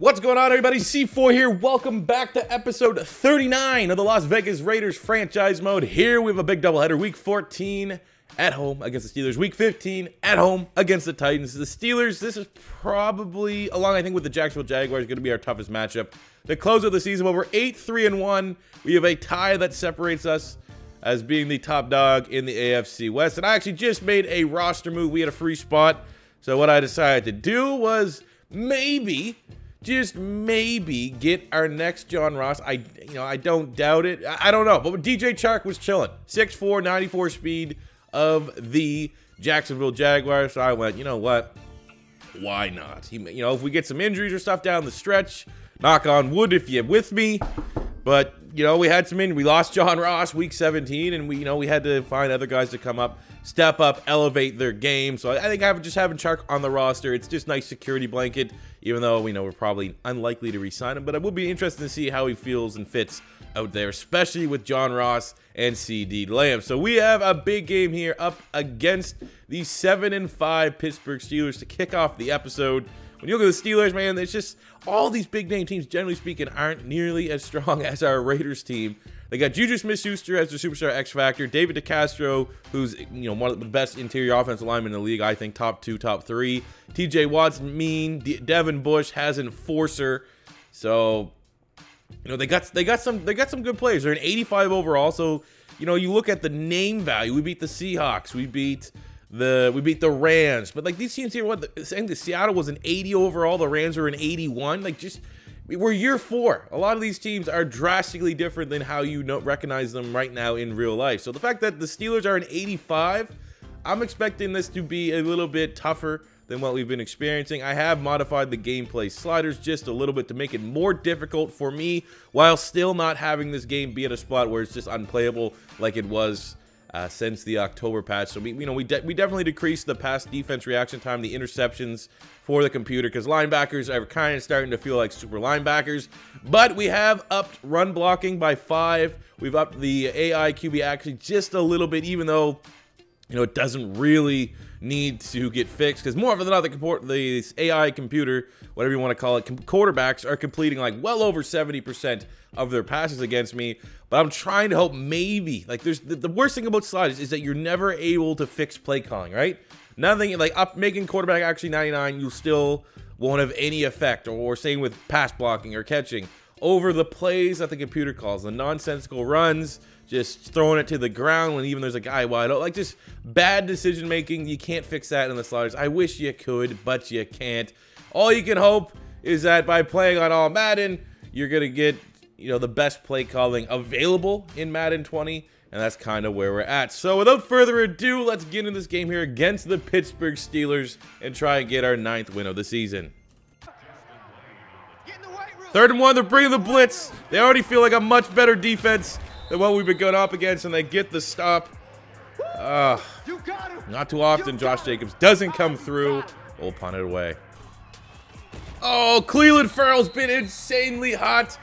What's going on, everybody? C4 here. Welcome back to episode 39 of the Las Vegas Raiders franchise mode. Here we have a big doubleheader. Week 14 at home against the Steelers. Week 15 at home against the Titans. The Steelers, this is probably, along I think with the Jacksonville Jaguars, going to be our toughest matchup. The close of the season, but we're 8-3 and 1. We have a tie that separates us as being the top dog in the AFC West. And I actually just made a roster move. We had a free spot. So what I decided to do was maybe just maybe get our next John Ross. I you know, I don't doubt it. I, I don't know. But DJ Chark was chilling. 6'4, 94 speed of the Jacksonville Jaguars. So I went, you know what? Why not? He, you know, if we get some injuries or stuff down the stretch, knock on wood if you're with me. But you know, we had some in. We lost John Ross week 17, and we, you know, we had to find other guys to come up, step up, elevate their game. So I think just having Chark on the roster, it's just nice security blanket. Even though we know we're probably unlikely to resign him, but it will be interesting to see how he feels and fits out there, especially with John Ross and CeeDee Lamb. So we have a big game here up against the seven and five Pittsburgh Steelers to kick off the episode. When you look at the Steelers, man, it's just all these big name teams, generally speaking, aren't nearly as strong as our Raiders team. They got Juju Smith-Schuster as their superstar X factor, David DeCastro, who's you know one of the best interior offensive linemen in the league, I think top two, top three. T.J. Watt's mean. De Devin Bush has enforcer. So you know they got they got some they got some good players. They're an 85 overall. So you know you look at the name value. We beat the Seahawks. We beat the we beat the Rams, but like these teams here, what the, saying the Seattle was an 80 overall, the Rams are an 81. Like just we're year four. A lot of these teams are drastically different than how you know, recognize them right now in real life. So the fact that the Steelers are an 85, I'm expecting this to be a little bit tougher than what we've been experiencing. I have modified the gameplay sliders just a little bit to make it more difficult for me while still not having this game be at a spot where it's just unplayable like it was uh, since the October patch. So we, you know, we de we definitely decreased the pass defense reaction time, the interceptions for the computer, because linebackers are kind of starting to feel like super linebackers. But we have upped run blocking by five. We've upped the AI QB actually just a little bit, even though you know it doesn't really need to get fixed because more often than not, the, the AI computer, whatever you want to call it, quarterbacks are completing like well over 70% of their passes against me. But I'm trying to hope maybe, like, there's the, the worst thing about sliders is that you're never able to fix play calling, right? Nothing like up making quarterback actually 99, you still won't have any effect, or, or same with pass blocking or catching over the plays that the computer calls, the nonsensical runs, just throwing it to the ground when even there's a guy wide open. Like just bad decision making. You can't fix that in the sliders. I wish you could, but you can't. All you can hope is that by playing on all Madden, you're gonna get you know the best play calling available in Madden 20. And that's kind of where we're at. So without further ado, let's get into this game here against the Pittsburgh Steelers and try and get our ninth win of the season. Third and one, they're bringing the blitz. They already feel like a much better defense than what we've been going up against, and they get the stop. Uh, not too often Josh Jacobs doesn't come through. We'll punt it away. Oh, Clelin Ferrell's been insanely hot,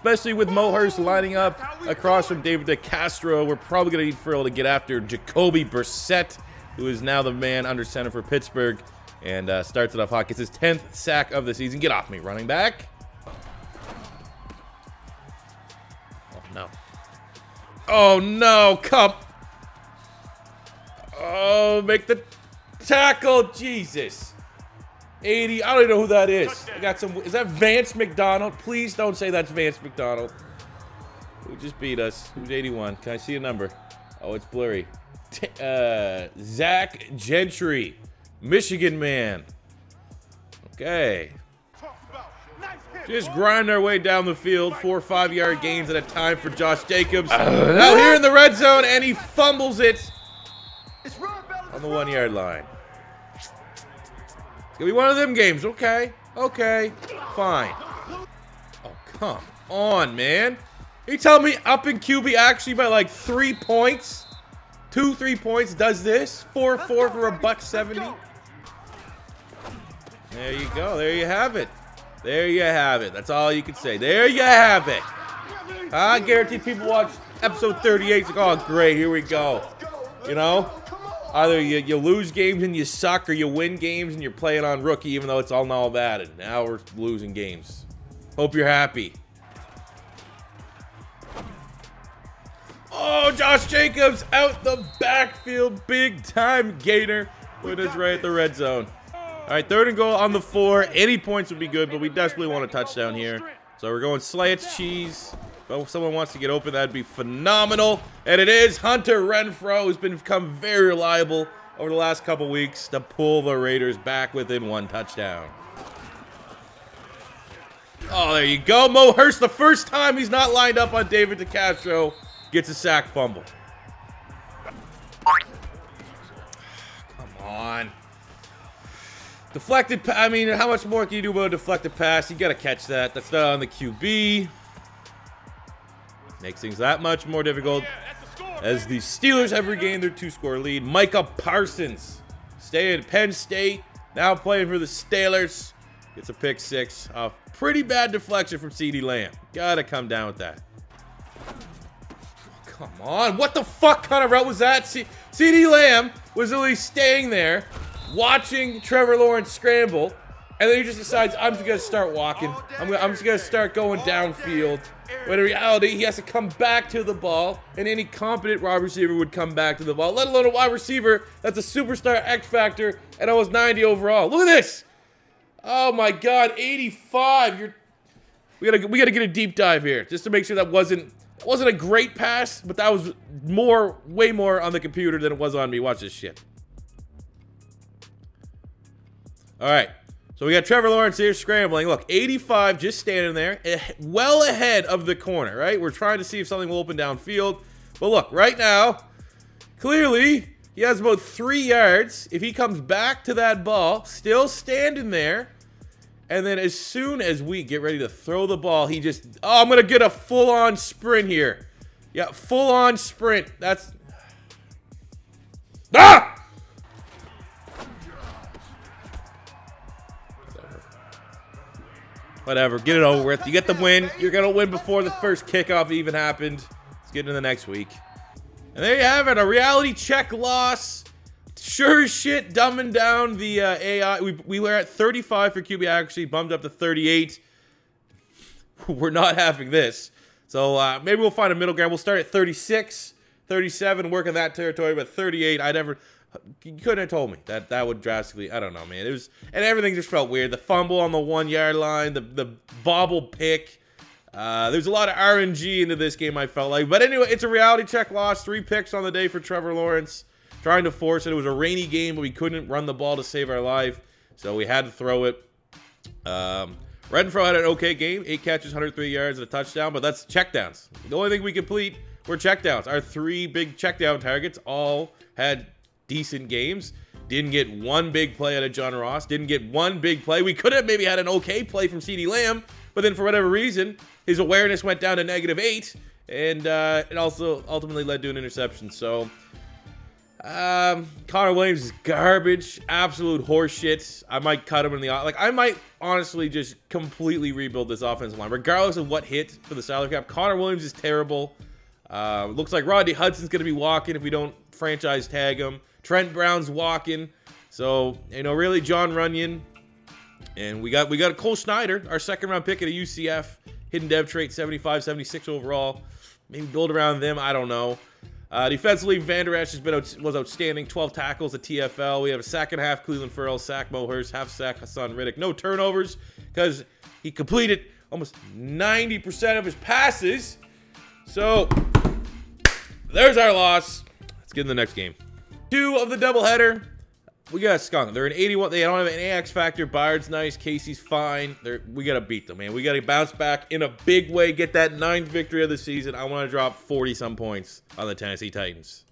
especially with Mo Hurst lining up across from David DeCastro. We're probably going to need Ferrell to get after Jacoby Brissett, who is now the man under center for Pittsburgh, and uh, starts it off hot. Gets his 10th sack of the season. Get off me, running back. Oh, no. Oh, no. Come. Oh, make the tackle. Jesus. 80. I don't even know who that is. I got some. Is that Vance McDonald? Please don't say that's Vance McDonald. Who just beat us? Who's 81? Can I see a number? Oh, it's blurry. T uh, Zach Gentry. Michigan man. Okay. Just grind our way down the field. Four or five yard gains at a time for Josh Jacobs. Uh, now here in the red zone, and he fumbles it on the one yard line. It's to be one of them games. Okay. Okay. Fine. Oh, come on, man. You tell me up in QB actually by like three points? Two, three points does this? Four, four for a buck 70? There you go. There you have it. There you have it. That's all you can say. There you have it. I guarantee people watch episode 38 like, oh, great, here we go. You know? Either you, you lose games and you suck, or you win games and you're playing on rookie, even though it's all bad. And now we're losing games. Hope you're happy. Oh, Josh Jacobs out the backfield, big time Gator. Put us right at the red zone. All right, third and goal on the four. Any points would be good, but we desperately want a touchdown here. So we're going slants, cheese. But if someone wants to get open, that'd be phenomenal. And it is Hunter Renfrow, who's been become very reliable over the last couple weeks to pull the Raiders back within one touchdown. Oh, there you go. Mo Hurst, the first time he's not lined up on David DeCastro, gets a sack fumble. Come on. Deflected, I mean, how much more can you do about a deflected pass? You got to catch that. That's not on the QB. Makes things that much more difficult as the Steelers have regained their two-score lead. Micah Parsons, stay at Penn State, now playing for the Steelers. Gets a pick six. A pretty bad deflection from CeeDee Lamb. Gotta come down with that. Come on. What the fuck kind of route was that? C CeeDee Lamb was at least staying there, watching Trevor Lawrence scramble, and then he just decides, I'm just going to start walking. I'm, gonna, I'm just going to start going downfield. When in reality, he has to come back to the ball, and any competent wide receiver would come back to the ball, let alone a wide receiver that's a superstar X factor and almost 90 overall. Look at this. Oh my God, 85. You're we gotta we gotta get a deep dive here just to make sure that wasn't wasn't a great pass, but that was more way more on the computer than it was on me. Watch this shit. All right. So we got Trevor Lawrence here scrambling. Look, 85 just standing there, eh, well ahead of the corner, right? We're trying to see if something will open downfield. But look, right now, clearly, he has about three yards. If he comes back to that ball, still standing there, and then as soon as we get ready to throw the ball, he just, oh, I'm going to get a full-on sprint here. Yeah, full-on sprint. That's, ah! Whatever, get it over with. You get the win. You're going to win before the first kickoff even happened. Let's get into the next week. And there you have it, a reality check loss. Sure shit, dumbing down the uh, AI. We, we were at 35 for QB accuracy, bumped up to 38. we're not having this. So uh, maybe we'll find a middle ground. We'll start at 36, 37, work in that territory, but 38, I never you couldn't have told me that that would drastically. I don't know, man. It was and everything just felt weird. The fumble on the one yard line, the the bobble pick. Uh, there's a lot of RNG into this game. I felt like, but anyway, it's a reality check loss. Three picks on the day for Trevor Lawrence, trying to force it. It was a rainy game, but we couldn't run the ball to save our life, so we had to throw it. Um, Renfrow had an okay game, eight catches, 103 yards, and a touchdown, but that's checkdowns. The only thing we complete were checkdowns. Our three big checkdown targets all had decent games. Didn't get one big play out of John Ross. Didn't get one big play. We could have maybe had an okay play from CeeDee Lamb, but then for whatever reason, his awareness went down to negative eight, and uh, it also ultimately led to an interception. So, um, Connor Williams is garbage, absolute horseshit. I might cut him in the like. I might honestly just completely rebuild this offensive line, regardless of what hit for the salary cap. Connor Williams is terrible. Uh, looks like Rodney Hudson's going to be walking if we don't franchise tag him. Trent Brown's walking. So, you know, really John Runyan. And we got we got Cole Schneider, our second round pick at a UCF. Hidden dev trait, 75, 76 overall. Maybe build around them. I don't know. Uh, defensively, Vander Esch has been was outstanding. 12 tackles at TFL. We have a second half Clelin Ferrell, sack Mo Hurst, half sack Hassan Riddick. No turnovers because he completed almost 90% of his passes. So there's our loss. Let's get in the next game. Two of the doubleheader. We got Skunk. They're an 81. They don't have an AX factor. Byard's nice. Casey's fine. They're, we got to beat them, man. We got to bounce back in a big way. Get that ninth victory of the season. I want to drop 40 some points on the Tennessee Titans.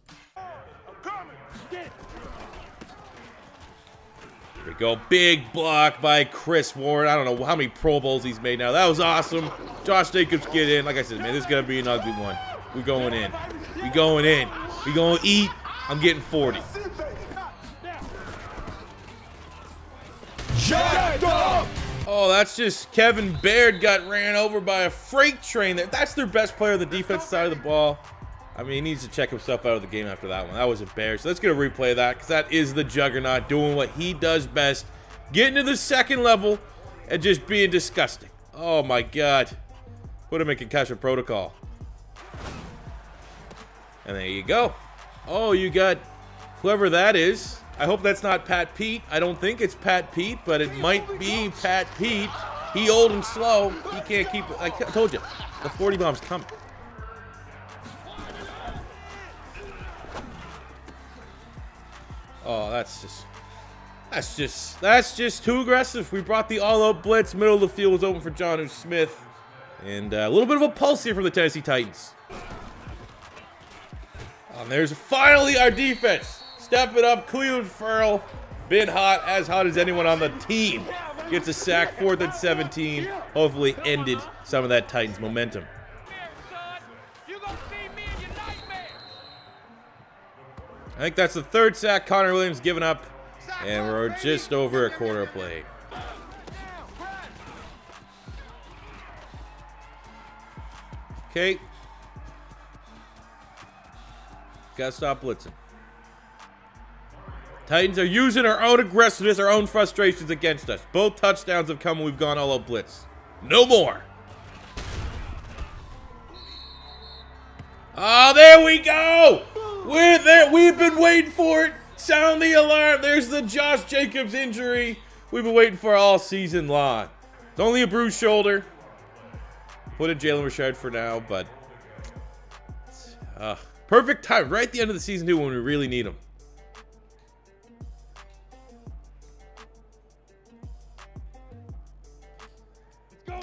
Here we go. Big block by Chris Warren. I don't know how many Pro Bowls he's made now. That was awesome. Josh Jacobs get in. Like I said, man, this is going to be an ugly one. We're going in. We're going in. We going to eat. I'm getting 40. Oh, that's just Kevin Byard got ran over by a freight train. There, That's their best player on the defense side of the ball. I mean, he needs to check himself out of the game after that one. That was embarrassing. Let's get a replay of that because that is the Juggernaut doing what he does best. Getting to the second level and just being disgusting. Oh my god. Put him in concussion protocol. And there you go. Oh, you got whoever that is. I hope that's not Pat Pete. I don't think it's Pat Pete, but it might be Pat Pete. He old and slow. He can't keep it. I told you, the 40 bomb's coming. Oh, that's just that's just that's just too aggressive. We brought the all-out blitz. Middle of the field was open for John Jonnu Smith. And uh, a little bit of a pulse here from the Tennessee Titans. And there's finally our defense. Step it up. Clelin Ferrell. Been hot, as hot as anyone on the team. Gets a sack, fourth and 17. Hopefully ended some of that Titans momentum. I think that's the third sack Connor Williams given up. And we're just over a quarter play. Okay. Gotta stop blitzing. Titans are using our own aggressiveness, our own frustrations against us. Both touchdowns have come when we've gone all out blitz. No more. Oh, there we go. We're there. We've been waiting for it. Sound the alarm. There's the Josh Jacobs injury. We've been waiting for all season long. It's only a bruised shoulder. Put in Jalen Richard for now, but uh, perfect time. Right at the end of the season, too, when we really need him.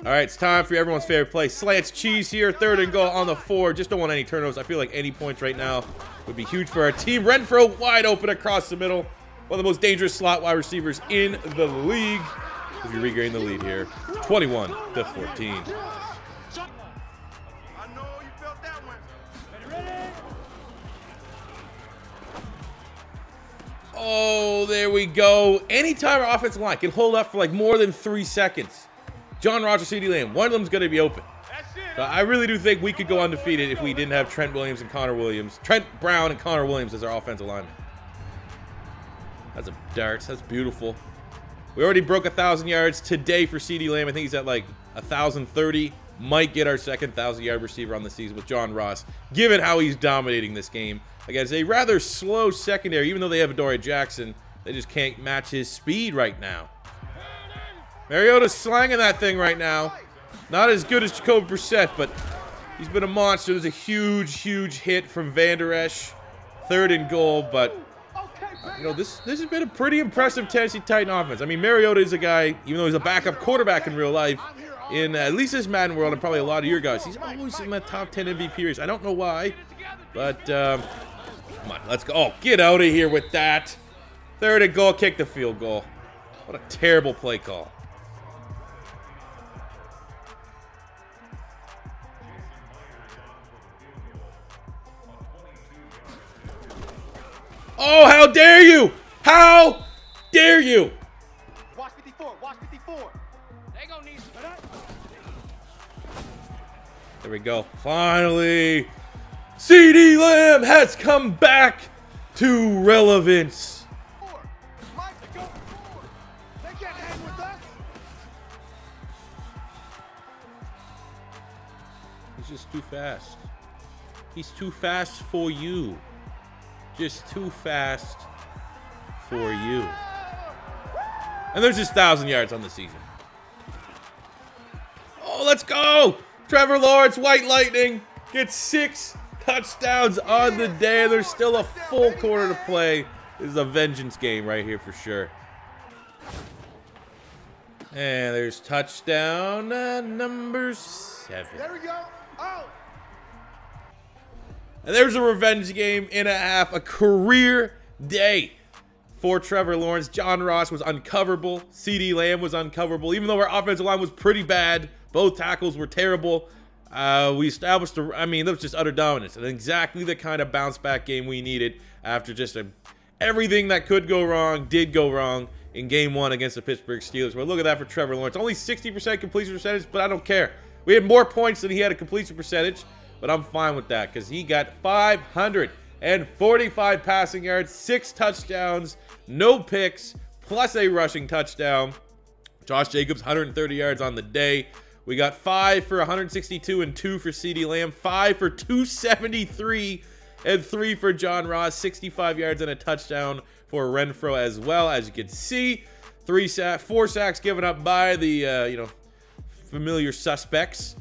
All right, it's time for everyone's favorite play. Slants cheese here, third and goal on the four. Just don't want any turnovers. I feel like any points right now would be huge for our team. Renfrow wide open across the middle. One of the most dangerous slot wide receivers in the league. If you regain the lead here, 21 to 14. Oh, there we go. Anytime our offensive line can hold up for like more than three seconds, John Rogers, CeeDee Lamb, one of them's going to be open. So I really do think we could go undefeated if we didn't have Trent Williams and Connor Williams. Trent Brown and Connor Williams as our offensive linemen. That's a dart. That's beautiful. We already broke a 1,000 yards today for CeeDee Lamb. I think he's at like a 1,030. Might get our second 1,000-yard receiver on the season with John Ross, given how he's dominating this game against a rather slow secondary. Even though they have Adoree Jackson, they just can't match his speed right now. Mariota's slanging that thing right now. Not as good as Jacoby Brissett, but he's been a monster. There's a huge, huge hit from Vander Esch. Third and goal, but you know, this this has been a pretty impressive Tennessee Titan offense. I mean, Mariota is a guy, even though he's a backup quarterback in real life, in at least this Madden world and probably a lot of your guys, he's always in the top 10 MVP race. I don't know why, but um, come on, let's go. Oh, get out of here with that. Third and goal, kick the field goal. What a terrible play call. Oh, how dare you! How dare you! Watch 54, watch 54. They gonna need some There we go. Finally, CeeDee Lamb has come back to relevance. He's just too fast. He's too fast for you just too fast for you. And there's just 1,000 yards on the season. Oh, let's go! Trevor Lawrence, White Lightning, gets six touchdowns on the day. There's still a full quarter to play. This is a vengeance game right here for sure. And there's touchdown uh, number seven. There we go. Oh. And there's a revenge game in a half, a career day for Trevor Lawrence. John Ross was uncoverable. CeeDee Lamb was uncoverable. Even though our offensive line was pretty bad, both tackles were terrible. Uh, we established, I mean, that was just utter dominance. And exactly the kind of bounce back game we needed after just a, everything that could go wrong did go wrong in game one against the Pittsburgh Steelers. Well, look at that for Trevor Lawrence. Only 60% completion percentage, but I don't care. We had more points than he had a completion percentage. but I'm fine with that because he got 545 passing yards, six touchdowns, no picks, plus a rushing touchdown. Josh Jacobs, 130 yards on the day. We got five for 162 and two for CeeDee Lamb, five for 273 and three for John Ross, 65 yards and a touchdown for Renfrow as well. As you can see, three sack, four sacks given up by the uh, you know familiar suspects.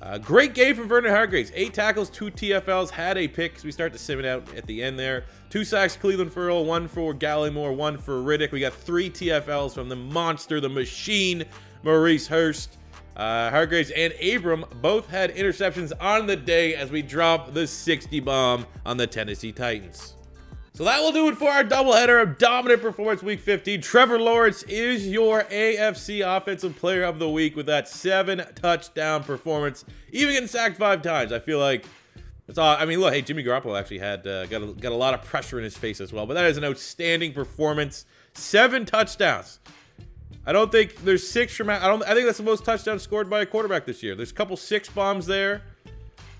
Uh, great game from Vernon Hargreaves. Eight tackles, two TFLs, had a pick because we start to sim it out at the end there. Two sacks, Clelin Ferrell, one for Gallimore, one for Riddick. We got three TFLs from the monster, the machine, Maurice Hurst. Uh, Hargreaves and Abram both had interceptions on the day as we drop the 60 bomb on the Tennessee Titans. So that will do it for our doubleheader of dominant performance week 15. Trevor Lawrence is your AFC Offensive Player of the Week with that seven touchdown performance, even getting sacked five times. I feel like it's all. I mean, look, hey, Jimmy Garoppolo actually had uh, got a, got a lot of pressure in his face as well, but that is an outstanding performance. Seven touchdowns. I don't think there's six from. I don't. I think that's the most touchdowns scored by a quarterback this year. There's a couple six bombs there.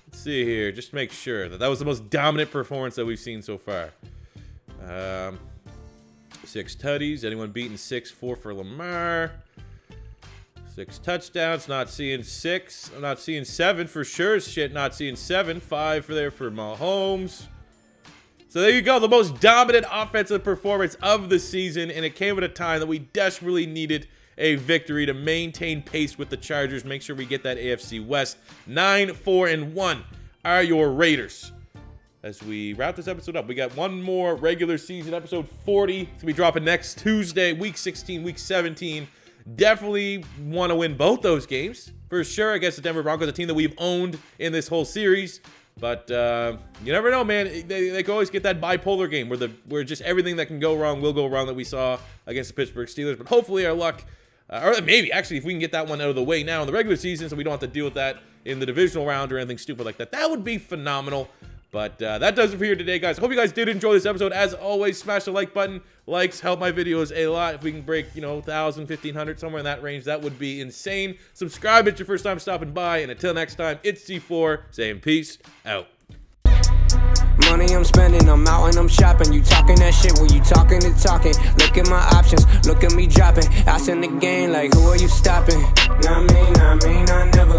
Let's see here, just make sure that that was the most dominant performance that we've seen so far. Um, six tutties. Anyone beating six four for Lamar? Six touchdowns. Not seeing six. I'm not seeing seven for sure. Shit, not seeing seven. Five for there for Mahomes. So there you go, the most dominant offensive performance of the season, and it came at a time that we desperately needed a victory to maintain pace with the Chargers. Make sure we get that AFC West. 9, 4, and 1 are your Raiders. As we wrap this episode up, we got one more regular season episode 40 to be dropping next Tuesday, week 16, week 17. Definitely want to win both those games. For sure, I guess the Denver Broncos, a team that we've owned in this whole series. But uh, you never know, man. They, they can always get that bipolar game where the where just everything that can go wrong will go wrong that we saw against the Pittsburgh Steelers. But hopefully our luck, uh, or maybe actually if we can get that one out of the way now in the regular season, so we don't have to deal with that in the divisional round or anything stupid like that, that would be phenomenal. But uh, that does it for here today, guys. Hope you guys did enjoy this episode. As always, smash the like button. Likes help my videos a lot. If we can break, you know, 1,000, 1,500, somewhere in that range, that would be insane. Subscribe if it's your first time stopping by. And until next time, it's C4 saying peace out. Money I'm spending, I'm out and I'm shopping. You talking that shit, well, you talking and talking. Look at my options, look at me dropping. Asking the game, like, who are you stopping? Not me, not me, not never.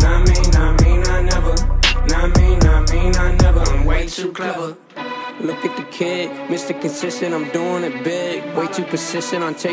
Not me, not me. Not me, not me, not never. I'm way too clever. Look at the kid, Mr. Consistent, I'm doing it big. Way too persistent on taking.